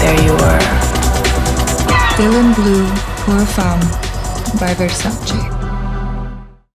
there you were. Dylan Blue, Pour Femme by Versace.